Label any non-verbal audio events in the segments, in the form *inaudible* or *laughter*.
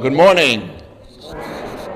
Good morning.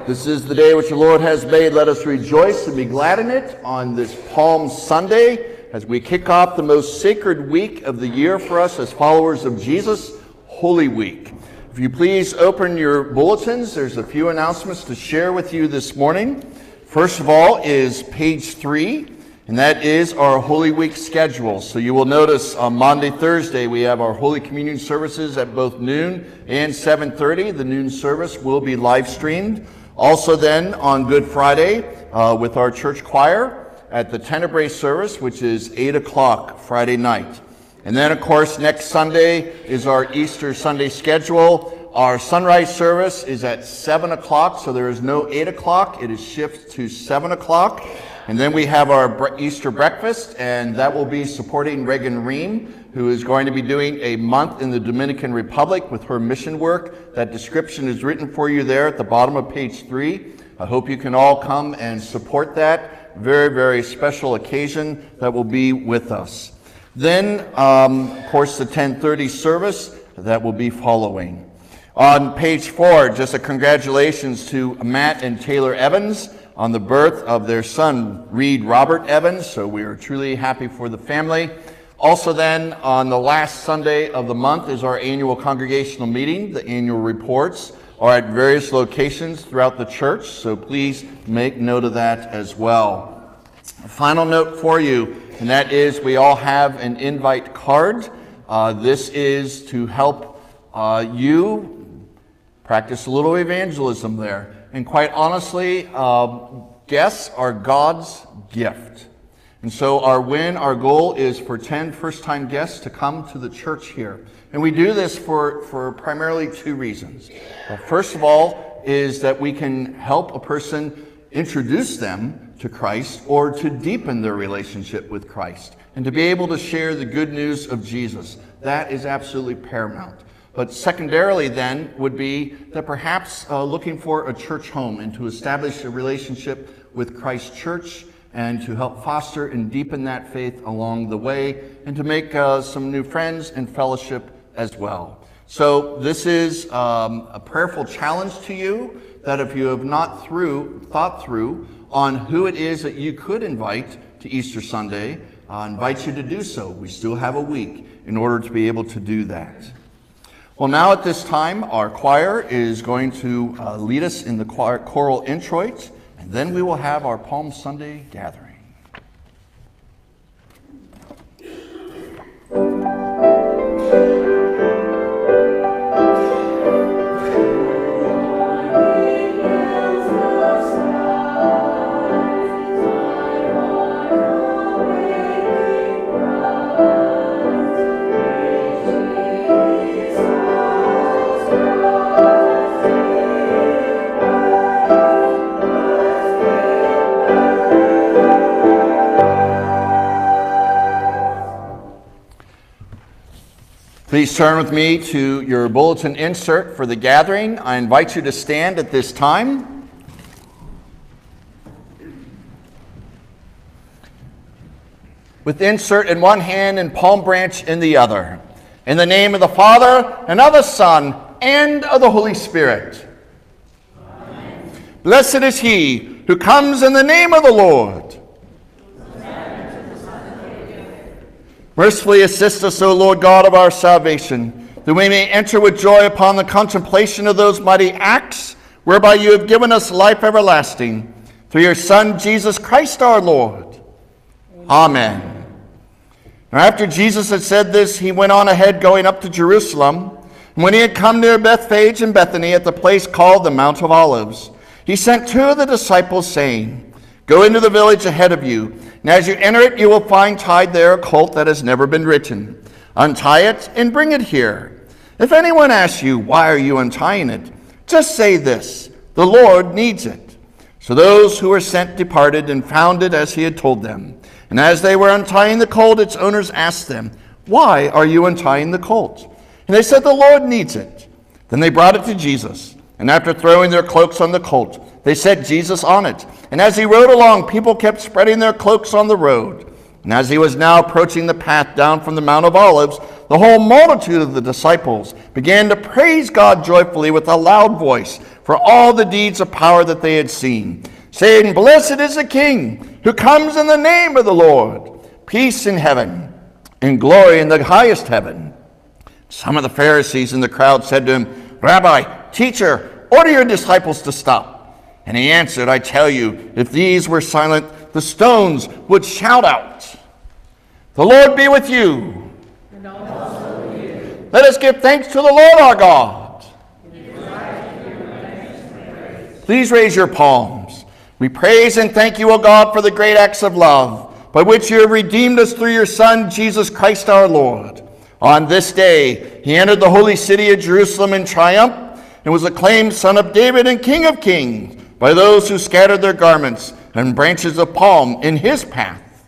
This is the day which the Lord has made. Let us rejoice and be glad in it on this Palm Sunday as we kick off the most sacred week of the year for us as followers of Jesus, Holy Week. If you please open your bulletins, there's a few announcements to share with you this morning. First of all is page three, and that is our Holy Week schedule. So you will notice on Monday, Thursday, we have our Holy Communion services at both noon and 7.30. The noon service will be live streamed. Also then on Good Friday uh, with our church choir at the Tenebrae service, which is 8 o'clock Friday night. And then, of course, next Sunday is our Easter Sunday schedule. Our sunrise service is at 7 o'clock, so there is no 8 o'clock. It is shifted to 7 o'clock. And then we have our Easter breakfast, and that will be supporting Reagan Ream, who is going to be doing a month in the Dominican Republic with her mission work. That description is written for you there at the bottom of page three. I hope you can all come and support that very, very special occasion that will be with us. Then, um, of course, the 1030 service that will be following. On page four, just a congratulations to Matt and Taylor Evans on the birth of their son, Reed Robert Evans. So we are truly happy for the family. Also, then, on the last Sunday of the month is our annual congregational meeting. The annual reports are at various locations throughout the church, so please make note of that as well. A final note for you, and that is we all have an invite card. Uh, this is to help uh, you practice a little evangelism there. And quite honestly, um, guests are God's gift. And so our win, our goal is for 10 first-time guests to come to the church here. And we do this for, for primarily two reasons. First of all is that we can help a person introduce them to Christ or to deepen their relationship with Christ and to be able to share the good news of Jesus. That is absolutely paramount. But secondarily, then, would be that perhaps uh, looking for a church home and to establish a relationship with Christ Church and to help foster and deepen that faith along the way and to make uh, some new friends and fellowship as well. So, this is um, a prayerful challenge to you that if you have not through, thought through on who it is that you could invite to Easter Sunday, I invite you to do so. We still have a week in order to be able to do that. Well, now at this time, our choir is going to uh, lead us in the choir, choral introit, and then we will have our Palm Sunday gathering. Please turn with me to your bulletin insert for the gathering. I invite you to stand at this time. With insert in one hand and palm branch in the other. In the name of the Father, and of the Son, and of the Holy Spirit. Amen. Blessed is he who comes in the name of the Lord. Mercifully assist us, O Lord God of our salvation, that we may enter with joy upon the contemplation of those mighty acts whereby you have given us life everlasting. Through your Son, Jesus Christ our Lord. Amen. Now, after Jesus had said this, he went on ahead going up to Jerusalem. And when he had come near Bethphage and Bethany at the place called the Mount of Olives, he sent two of the disciples, saying, Go into the village ahead of you and as you enter it, you will find tied there a colt that has never been ridden. Untie it and bring it here. If anyone asks you, Why are you untying it? just say this The Lord needs it. So those who were sent departed and found it as he had told them. And as they were untying the colt, its owners asked them, Why are you untying the colt? And they said, The Lord needs it. Then they brought it to Jesus. And after throwing their cloaks on the colt, they set Jesus on it. And as he rode along, people kept spreading their cloaks on the road. And as he was now approaching the path down from the Mount of Olives, the whole multitude of the disciples began to praise God joyfully with a loud voice for all the deeds of power that they had seen, saying, Blessed is the King who comes in the name of the Lord, peace in heaven and glory in the highest heaven. Some of the Pharisees in the crowd said to him, Rabbi, teacher, order your disciples to stop. And he answered, I tell you, if these were silent, the stones would shout out. The Lord be with you. With you. Let us give thanks to the Lord our God. Please raise your palms. We praise and thank you, O God, for the great acts of love by which you have redeemed us through your Son, Jesus Christ our Lord. On this day, he entered the holy city of Jerusalem in triumph and was acclaimed Son of David and King of Kings by those who scattered their garments and branches of palm in his path.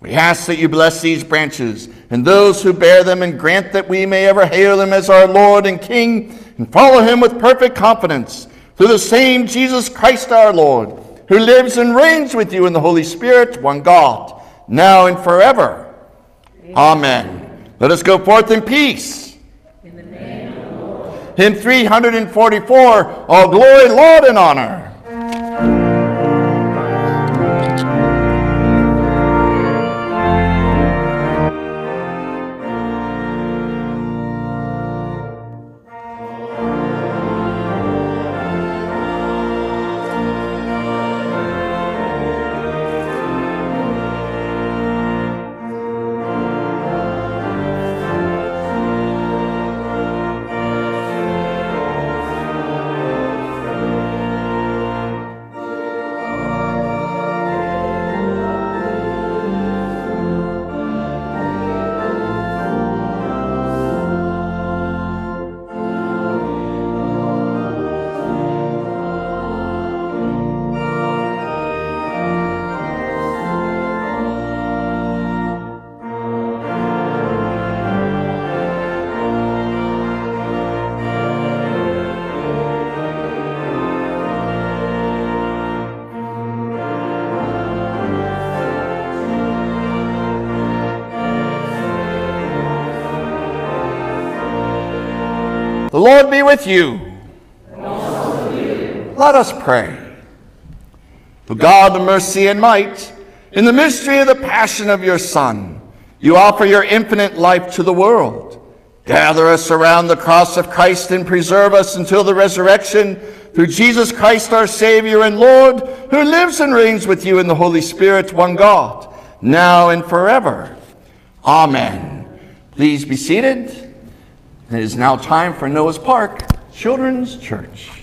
We ask that you bless these branches and those who bear them and grant that we may ever hail him as our Lord and King and follow him with perfect confidence through the same Jesus Christ our Lord, who lives and reigns with you in the Holy Spirit, one God, now and forever. Amen. Amen. Let us go forth in peace. In the name of the Lord. Hymn 344, all glory, Lord, and honor. Lord be with you. you. Let us pray. O God the mercy and might, in the mystery of the passion of your Son, you offer your infinite life to the world. Gather us around the cross of Christ and preserve us until the resurrection through Jesus Christ our Savior and Lord, who lives and reigns with you in the Holy Spirit, one God, now and forever. Amen. Please be seated. It is now time for Noah's Park Children's Church.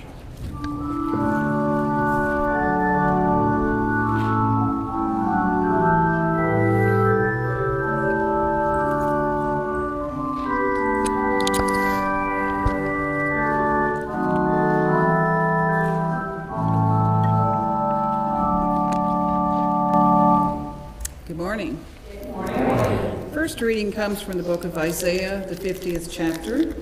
Comes from the book of Isaiah, the 50th chapter.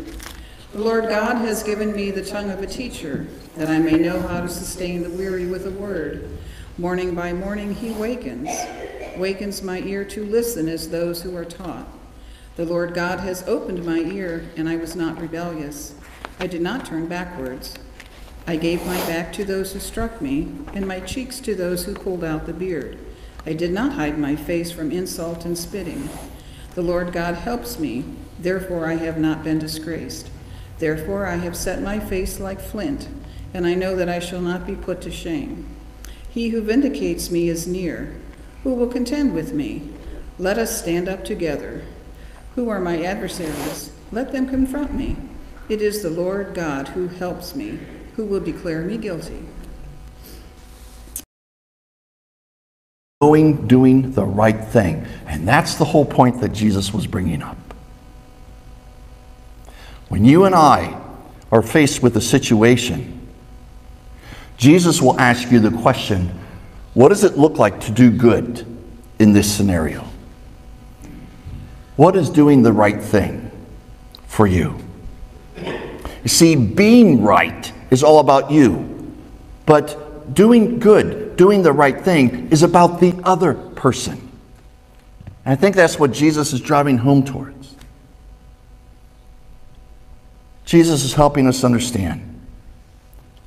The Lord God has given me the tongue of a teacher, that I may know how to sustain the weary with a word. Morning by morning he wakens, wakens my ear to listen as those who are taught. The Lord God has opened my ear, and I was not rebellious. I did not turn backwards. I gave my back to those who struck me, and my cheeks to those who pulled out the beard. I did not hide my face from insult and spitting. The Lord God helps me, therefore I have not been disgraced. Therefore I have set my face like flint, and I know that I shall not be put to shame. He who vindicates me is near. Who will contend with me? Let us stand up together. Who are my adversaries? Let them confront me. It is the Lord God who helps me, who will declare me guilty. Doing, doing the right thing. And that's the whole point that Jesus was bringing up. When you and I are faced with a situation, Jesus will ask you the question what does it look like to do good in this scenario? What is doing the right thing for you? You see, being right is all about you, but doing good, doing the right thing is about the other person. And I think that's what Jesus is driving home towards. Jesus is helping us understand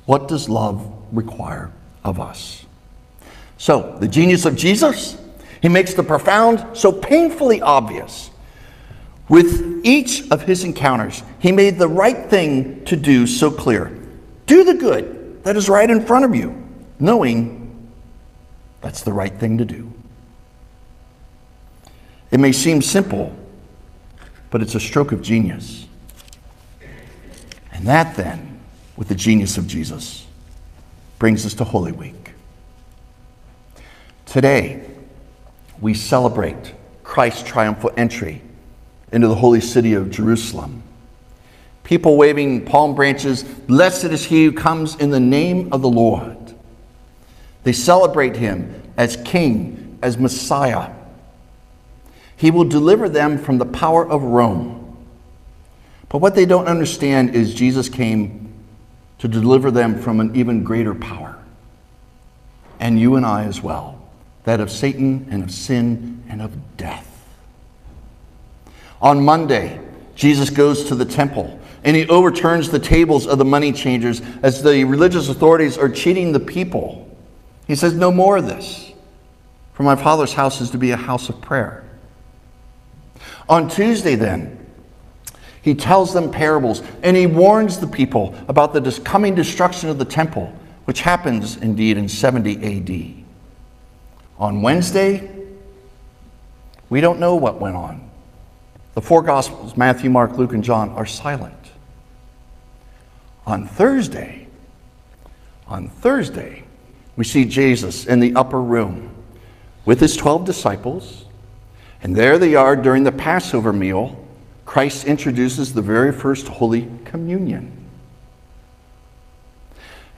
what does love require of us. So, the genius of Jesus, he makes the profound so painfully obvious. With each of his encounters, he made the right thing to do so clear. Do the good that is right in front of you, knowing that's the right thing to do. It may seem simple, but it's a stroke of genius. And that then, with the genius of Jesus, brings us to Holy Week. Today, we celebrate Christ's triumphal entry into the holy city of Jerusalem. People waving palm branches, blessed is he who comes in the name of the Lord. They celebrate him as king, as Messiah. He will deliver them from the power of Rome. But what they don't understand is Jesus came to deliver them from an even greater power. And you and I as well that of Satan and of sin and of death. On Monday, Jesus goes to the temple and he overturns the tables of the money changers as the religious authorities are cheating the people. He says, No more of this, for my Father's house is to be a house of prayer. On Tuesday, then, he tells them parables and he warns the people about the coming destruction of the temple, which happens indeed in 70 AD. On Wednesday, we don't know what went on. The four Gospels, Matthew, Mark, Luke, and John, are silent. On Thursday, on Thursday, we see Jesus in the upper room with his 12 disciples, and there they are during the Passover meal. Christ introduces the very first Holy Communion.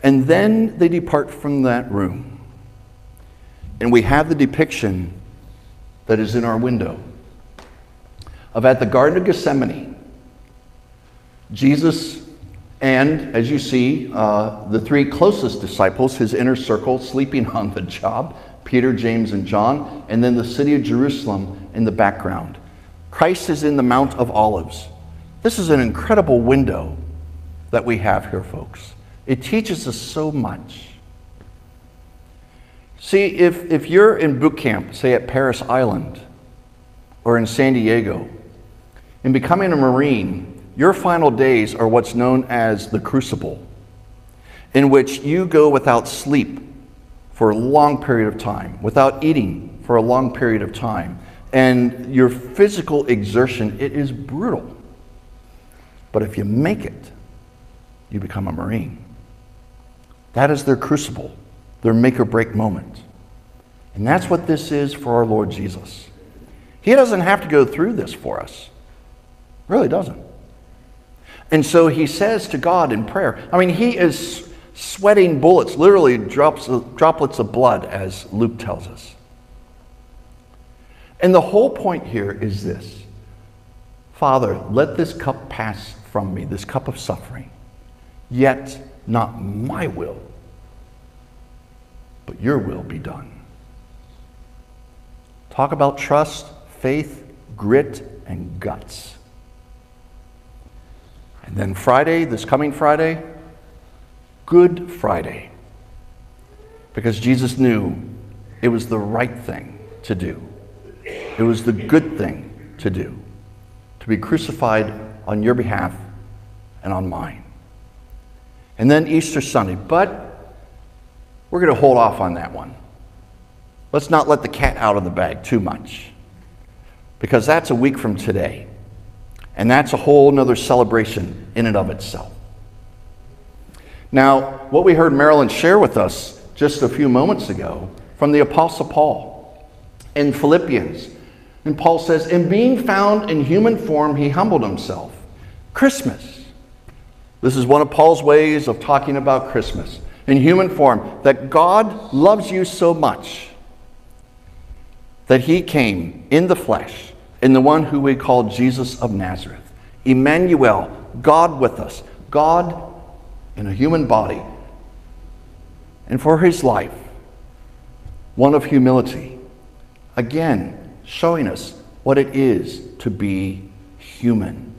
And then they depart from that room. And we have the depiction that is in our window of at the Garden of Gethsemane, Jesus and, as you see, uh, the three closest disciples, his inner circle, sleeping *laughs* on the job Peter, James, and John, and then the city of Jerusalem in the background. Christ is in the Mount of Olives. This is an incredible window that we have here, folks. It teaches us so much. See, if, if you're in boot camp, say at Parris Island or in San Diego, in becoming a Marine, your final days are what's known as the crucible, in which you go without sleep for a long period of time, without eating for a long period of time. And your physical exertion, it is brutal. But if you make it, you become a Marine. That is their crucible, their make or break moment. And that's what this is for our Lord Jesus. He doesn't have to go through this for us. Really doesn't. And so he says to God in prayer, I mean, he is sweating bullets, literally drops, droplets of blood, as Luke tells us. And the whole point here is this Father, let this cup pass from me, this cup of suffering, yet not my will, but your will be done. Talk about trust, faith, grit, and guts. And then Friday, this coming Friday, Good Friday. Because Jesus knew it was the right thing to do, it was the good thing to do, to be crucified on your behalf and on mine. And then Easter Sunday. But we're going to hold off on that one. Let's not let the cat out of the bag too much. Because that's a week from today. And that's a whole nother celebration in and of itself. Now, what we heard Marilyn share with us just a few moments ago from the Apostle Paul in Philippians. And Paul says, In being found in human form, he humbled himself. Christmas. This is one of Paul's ways of talking about Christmas in human form that God loves you so much that he came in the flesh in the one who we call Jesus of Nazareth. Emmanuel, God with us, God in a human body. And for his life, one of humility. Again, showing us what it is to be human.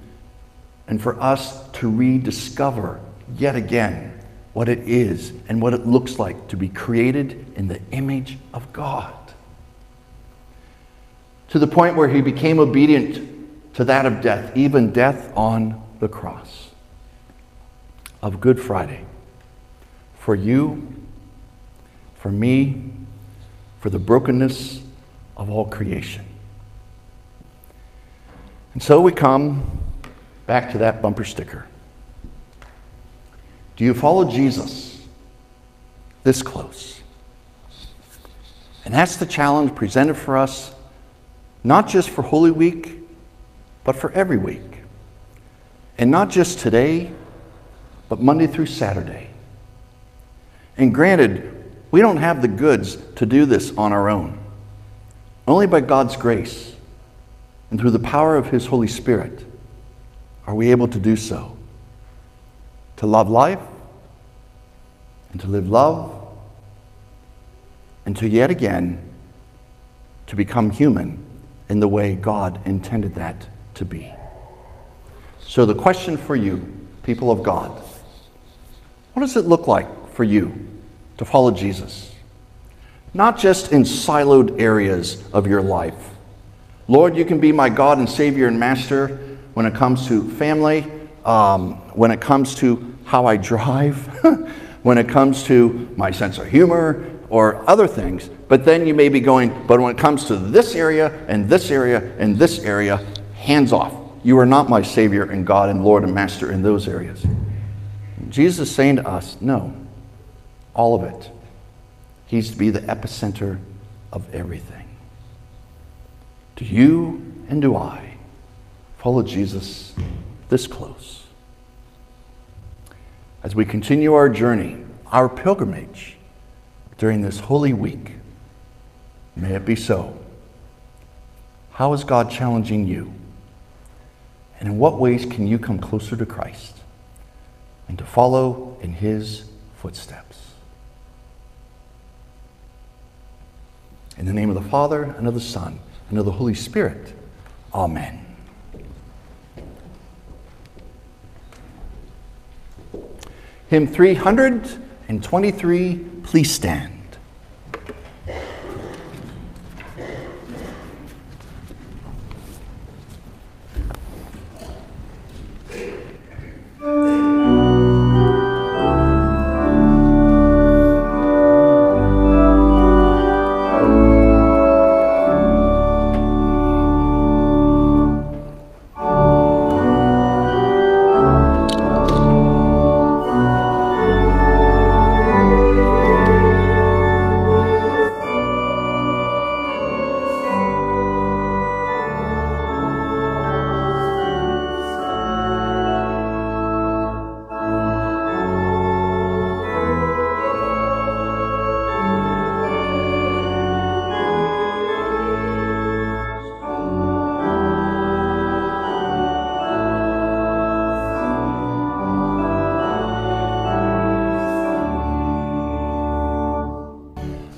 and for us to rediscover yet again what it is and what it looks like to be created in the image of God. To the point where he became obedient to that of death, even death on the cross of Good Friday. For you, for me, for the brokenness of all creation. And so we come back to that bumper sticker. Do you follow Jesus this close? And that's the challenge presented for us, not just for Holy Week, but for every week. And not just today, but Monday through Saturday. And granted, we don't have the goods to do this on our own. Only by God's grace and through the power of His Holy Spirit are we able to do so to love life and to live love and to yet again to become human in the way God intended that to be. So, the question for you, people of God, what does it look like for you to follow Jesus? Not just in siloed areas of your life. Lord, you can be my God and Savior and Master when it comes to family, um, when it comes to how I drive, *laughs* when it comes to my sense of humor or other things. But then you may be going, but when it comes to this area and this area and this area, hands off. You are not my Savior and God and Lord and Master in those areas. Jesus is saying to us, no, all of it. He's to be the epicenter of everything. Do you and do I follow Jesus this close. As we continue our journey, our pilgrimage during this holy week, may it be so. How is God challenging you? And in what ways can you come closer to Christ and to follow in his footsteps? In the name of the Father, and of the Son, and of the Holy Spirit, Amen. Hymn 323, please stand.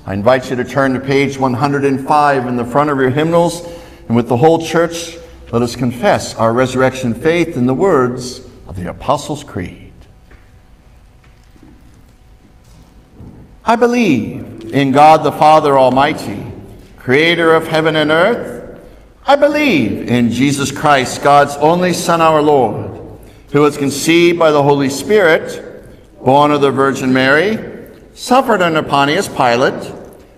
I invite you to turn to page 105 in the front of your hymnals, and with the whole church, let us confess our resurrection faith in the words of the Apostles' Creed. I believe in God the Father Almighty, creator of heaven and earth. I believe in Jesus Christ, God's only Son, our Lord, who was conceived by the Holy Spirit, born of the Virgin Mary, suffered under Pontius Pilate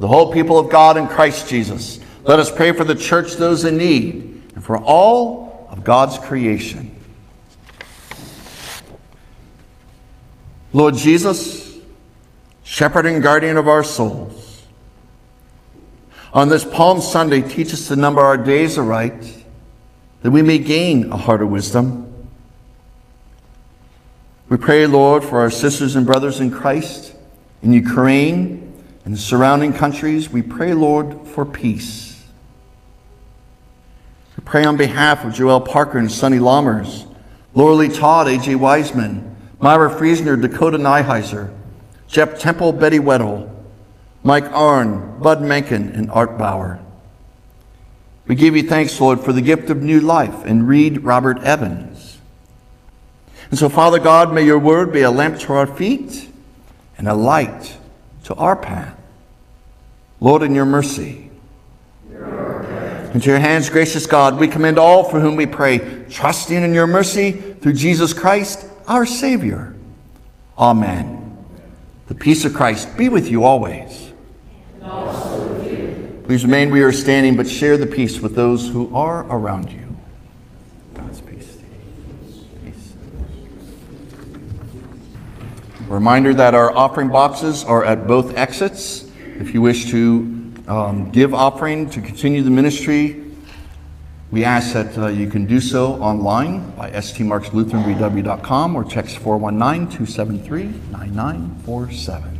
the whole people of God in Christ Jesus. Let us pray for the church, those in need, and for all of God's creation. Lord Jesus, shepherd and guardian of our souls, on this Palm Sunday, teach us to number our days aright, that we may gain a heart of wisdom. We pray, Lord, for our sisters and brothers in Christ in Ukraine and surrounding countries. We pray, Lord, for peace. We pray on behalf of Joel Parker and Sonny Lammers, Laura Lee Todd, A.J. Wiseman, Myra Friesner, Dakota Nyheiser, Jeff Temple, Betty Weddle, Mike Arn, Bud Menken, and Art Bauer. We give you thanks, Lord, for the gift of new life and Reed Robert Evans. And so, Father God, may your word be a lamp to our feet and a light to our path. Lord, in your mercy. Into your hands, gracious God, we commend all for whom we pray, trusting in your mercy through Jesus Christ, our Savior. Amen. The peace of Christ be with you always. Please remain where you are standing, but share the peace with those who are around you. God's peace. peace. Reminder that our offering boxes are at both exits. If you wish to um, give offering to continue the ministry, we ask that uh, you can do so online by stmarkslutheranvw.com or text 419 273 9947.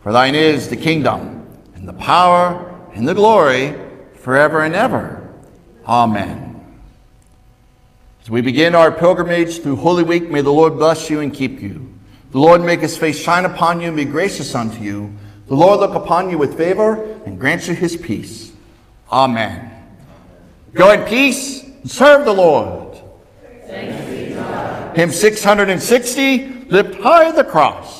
For thine is the kingdom, and the power, and the glory, forever and ever. Amen. As we begin our pilgrimage through Holy Week, may the Lord bless you and keep you. The Lord make his face shine upon you and be gracious unto you. The Lord look upon you with favor and grant you his peace. Amen. Go in peace and serve the Lord. Hymn 660, lift high the cross.